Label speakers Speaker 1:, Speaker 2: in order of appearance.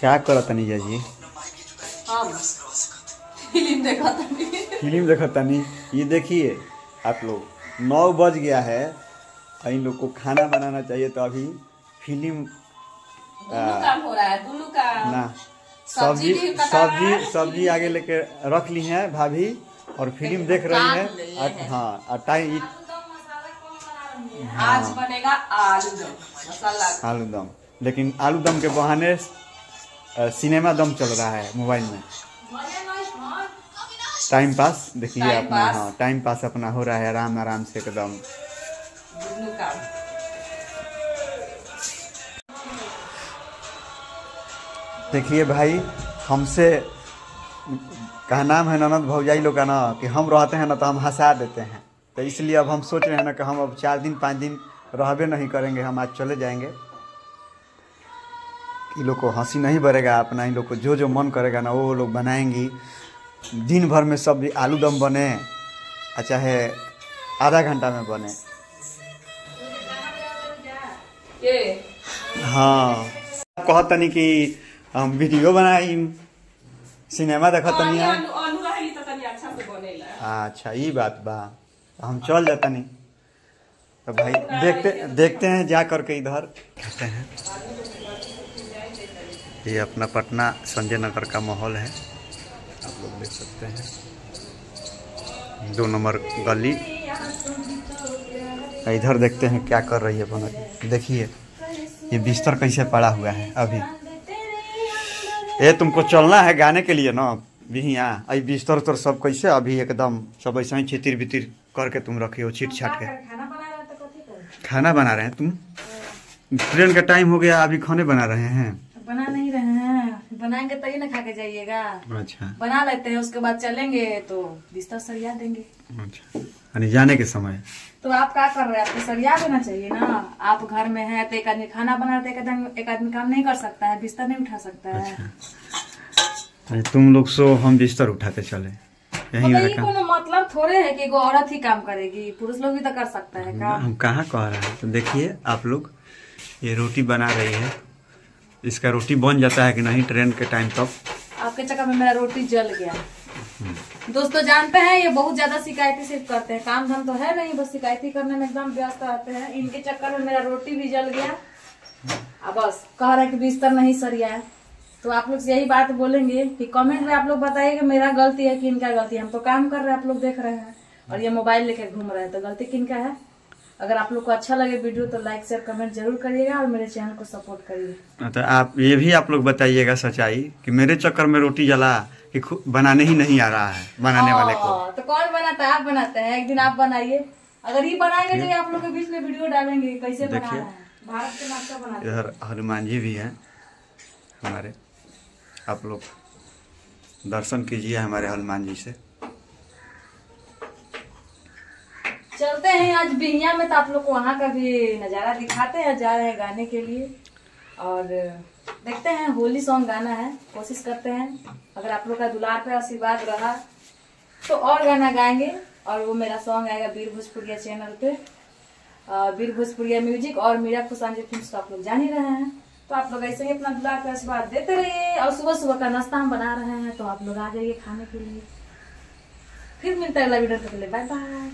Speaker 1: क्या करत तनी जी?
Speaker 2: हम फ़िल्म देखा था
Speaker 1: फ़िल्म देखत ये देखिए आप लोग नौ बज गया है इन लोग को खाना बनाना चाहिए तो अभी फ़िल्म
Speaker 2: काम हो रहा है
Speaker 1: ना
Speaker 2: सब्ज़ी
Speaker 1: सब्ज़ी सब्ज़ी आगे लेके रख ली है भाभी और फ़िल्म देख रही है।
Speaker 2: हैं।
Speaker 1: हैं। हाँ टाइम
Speaker 2: आज बनेगा आलू दम मसाला।
Speaker 1: आलू दम। लेकिन आलू दम के बहाने सिनेमा दम चल रहा है मोबाइल में। टाइम पास देखिए अपना। हाँ टाइम पास अपना हो रहा है आराम आराम से एकदम। देखिए भाई हमसे का नाम है ननद भौजाई लोग का ना कि हम रहते हैं ना तो हम हंसा देते हैं। तो इसलिए अब हम सोच रहे हैं ना कि हम अब चार दिन पाँच दिन रहबे नहीं करेंगे हम आज चले जाएँगे। इन लोग को हँसी नहीं बढ़ेगा अपना इन लोग को जो जो मन करेगा ना वो लोग बनाएँगी। दिन भर में सब आलू दम बने चाहे आधा घंटा में बने। हाँ। कहत तनी कि हम वीडियो बनाई सिनेमा देखत तनी है
Speaker 2: तो तनी अच्छा
Speaker 1: अच्छा ये बात बा। हम चल जाता नहीं तो भाई देखते देखते हैं जा करके इधर। कहते हैं। ये अपना पटना संजय नगर का माहौल है। आप लोग देख सकते हैं। दो नंबर गली। इधर देखते हैं क्या कर रही है बना देखिए, ये बिस्तर कैसे पड़ा हुआ है अभी। ये तुमको चलना है गाने के लिए ना? भी यहाँ आई बिस्तर उस्तर सब कैसे अभी एकदम सब ऐसा ही छितिर बितिर करके तुम रखी हो, छीट छाट के।
Speaker 2: खाना बना रहा
Speaker 1: हैं तुम? ट्रेन का टाइम हो गया, अभी खाने बना रहे हैं।
Speaker 2: बनाएँगे तभी ना खा के जाइएगा।
Speaker 1: अच्छा।
Speaker 2: बना लेते हैं उसके बाद चलेंगे तो बिस्तर सरिया देंगे।
Speaker 1: अच्छा। यानी जाने के समय।
Speaker 2: तो आप क्या कर रहे हैं? आपको सरिया देना चाहिए ना। आप घर में हैं तो एक आदमी खाना बना रहे एक आदमी एक आदमी काम नहीं कर सकता है बिस्तर नहीं उठा सकता है।
Speaker 1: अच्छा। तुम लोग सो हम बिस्तर उठाते चले। यही
Speaker 2: मतलब कोनो मतलब थोड़े है कि एगो औरत ही काम करेगी। पुरुष लोग भी तो कर सकता है काम
Speaker 1: हम कहाँ कह रहे हैं? तो देखिए आप लोग ये रोटी बना रही है। इसका रोटी बन जाता है कि नहीं ट्रेन के टाइम तक
Speaker 2: आपके चक्कर में मेरा रोटी जल गया। दोस्तों, जानते हैं, ये बहुत ज़्यादा शिकायती सिर्फ़ करते हैं। काम धाम तो है नहीं, बस शिकायती करने में एकदम व्यस्त रहते हैं। इनके चक्कर में मेरा रोटी भी जल गया। अब बस, कह रहे कि बिस्तर नहीं सरिया है। तो आप लोग यही बात बोलेंगे कि कमेंट में आप लोग बताइए कि मेरा गलती है कि इनका गलती है। हम तो काम कर रहे हैं, आप लोग देख रहे हैं। और ये मोबाइल लेकर घूम रहे हैं तो गलती किनका है? अगर आप लोग को अच्छा लगे वीडियो तो लाइक शेयर कमेंट ज़रूर करिएगा और मेरे चैनल को सपोर्ट करिए
Speaker 1: तो आप ये भी आप लोग बताइएगा सच्चाई कि मेरे चक्कर में रोटी जला कि बनाने ही नहीं आ रहा है बनाने वाले को।
Speaker 2: हाँ, तो कौन बनाता है? आप बनाते हैं एक दिन आप बनाइए। अगर ये बनाएँगे तो ये आप लोग के बीच में वीडियो डालेंगे कैसे बना
Speaker 1: देखिए।
Speaker 2: है। भारत के नाश्ता बनाते
Speaker 1: इधर हनुमान जी भी हैं हमारे आप लोग दर्शन कीजिए हमारे हनुमान जी से
Speaker 2: चलते हैं आज बिहिया में तो आप लोग को वहाँ का भी नज़ारा दिखाते हैं, जा रहे हैं गाने के लिए। और, देखते हैं, होली सॉन्ग गाना है, कोशिश करते हैं। अगर आप लोग का दुलार पे आशीर्वाद रहा तो और गाना गाएँगे। और वो मेरा सॉन्ग आएगा वीर भोजपुरिया चैनल पे। वीर भोजपुरिया म्यूज़िक और मीरा खुशांजी फ़िल्म तो आप लोग जान ही रहे हैं। तो आप लोग ऐसे ही अपना दुलार पे आशीर्वाद देते रहिए। और सुबह सुबह का नाश्ता हम बना रहे हैं तो आप लोग आ जाइए खाने के लिए। फिर मिलता है अगला वीडियो लिए। Bye bye